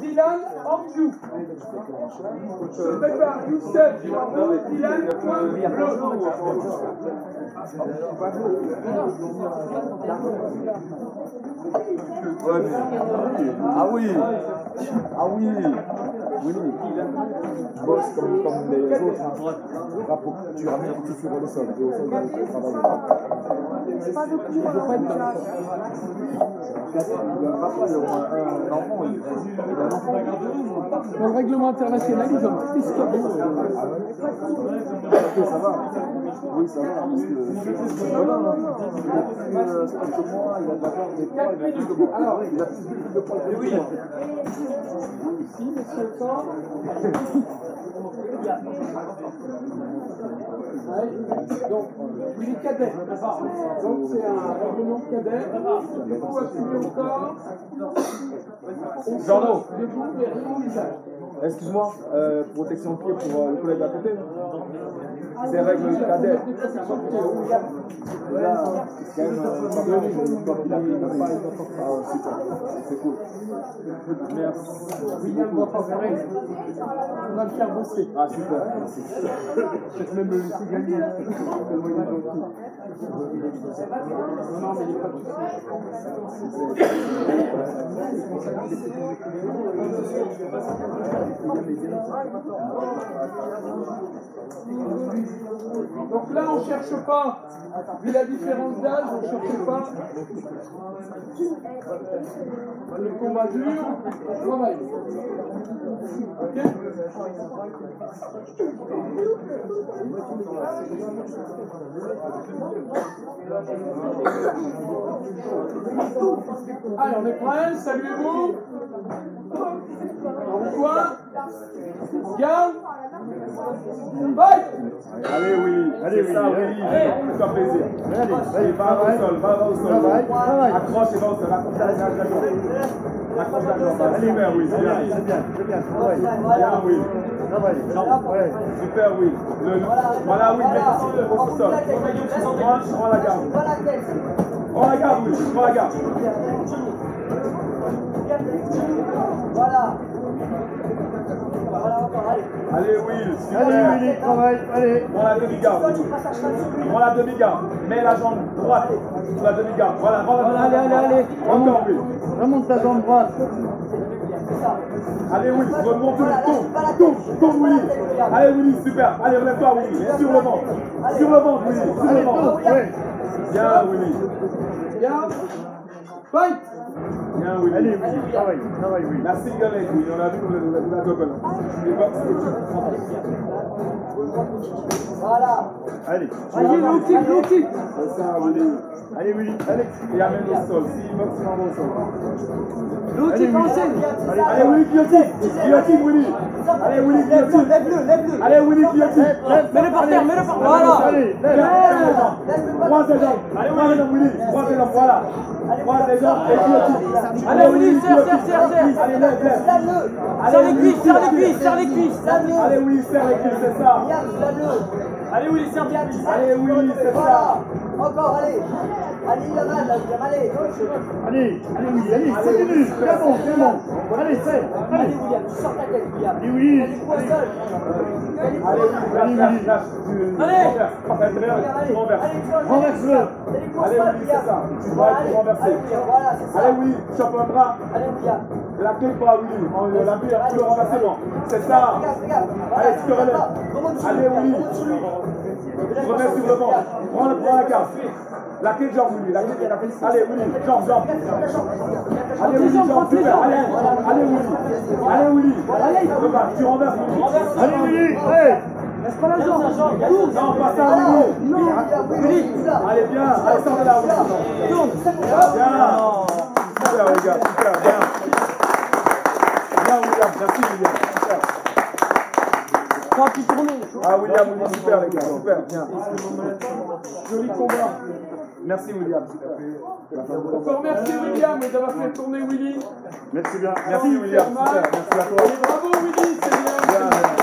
Dylan Andrew. Prépare Youssef Dylan bleu. Ah oui Ah oui Oui, tu bosses comme, comme les autres. hein. Tu ramènes tout sur le sol. C'est pas de cours. Dans le règlement international, ils ont ça va. Oui, ça va. Parce que voilà, hein. il a plus euh, il a de la barre des poids, il a plus de poids. Alors, il a plus de poids que temps. Ouais, Donc. Donc, c'est un règlement cadet. Il faut appuyer au visage. Excuse-moi, euh, protection de pied pour euh, le collègue à côté C'est règle cadet. C'est a cool. Merci. On le faire bosser. Ah, super, merci. Peut-être même le laisser gagner. Donc là, on ne cherche pas, vu la différence d'âge, on ne cherche pas. Le combat dur, on travaille. Ok Allez, on est prêts, saluez-vous. Garde. Fight Allez, Willy. Allez, ça, Willy. Fais-toi plaisir. Allez, allez, va, va au sol, va, va au sol. Accroche et va au sol. Accroche la jambe. Accroche la jambe. Allez, super, oui, c'est bien. C'est bien, c'est bien. Travaille. Bien, oui. Ouais. Super, oui. Le- Voilà, oui, mets ton au sol. Prends la garde. Prends la garde, oui. Prends la garde. Voilà. Voilà, encore, allez. Allez, Will. Super. Allez, Willy, travaille. Allez. Prends la demi-garde. Prends la demi-garde. Mets la jambe droite sur la demi-garde. Voilà, la Allez, allez, allez. Encore, oui. Remonte ta jambe droite. Allez, Willy, remonte, tourne, tourne, tourne, Willy. Allez, Willy, super. Allez, relève-toi, Willy. Sur le ventre. Sur le ventre, Willy. Sur le ventre. Bien, Willy. Bien. Fight Bien, Willy. Allez, Willy, travaille. Travaille, Willy. La single leg, oui, on a vu le, le, la double. Voilà. Allez. Allez, low kick, low kick C'est ça, Willy. Allez, Willy. Allez. Et amène au sol. Si box, il au sol. Kick, enseigne Allez, Willy, guillotine. Guillotine, Willy. Allez, Willy, guillotine. Lève-le, lève-le. Allez, Willy, guillotine. Mets-le par terre, mets-le par terre Voilà Allez, lève. Croise les jambes. Les jambes, Willy. Croise les jambes, voilà. Croise les jambes et guillotine. Allez, Willy, serre, serre, serre, serre Allez, lève, lève. Lève-le. Serre les cuisses, serre les cuisses, serre les cuisses Lève-le. Allez, Willy, serre les cuisses, c'est ça. Allez, Willy, serre bien Allez, Willy, c'est Voilà. ça. Encore, allez. Allez, il a mal, là, William, allez. Allez, allez. Allez, continue. C'est bon, c'est bon. Allez, c'est. Allez, Allez. William, tu sors ta tête, William. Allez, Allez, Allez. tu renverses. William, allez. Tu renverses. Allez, tu vois, Renverse-le. Allez, William. Tu Voilà, être allez. renversé. Allez, William, chope un bras. Allez, William. La clé Willy. On la un peu renversement. C'est ça. Allez, tu te relèves. Allez, Willy. Le ventre. Prends, le, la carte. La clé de jambe, Willy. La clé de jambe. Allez, Willy. Jambe, jambe. Allez, Willy, jambe. Super. Allez, allez, Willy. Allez, Willy. Tu renverses, Willy. Allez, Willy. Allez. Laisse pas la jambe Non, pas ça, Willy. Willy. Allez, bien. Allez, sortez là, Willy. Bien. Super, les gars. Super, bien. Bien, William. Merci, William. Super. Pas plus tourner Ah, William, William, super, les gars. Super, bien. Joli combat. Merci, William. Encore merci William d'avoir fait tourner Willy. Merci bien. Merci, William. Super. Merci à toi. Et bravo Willy, c'est bien.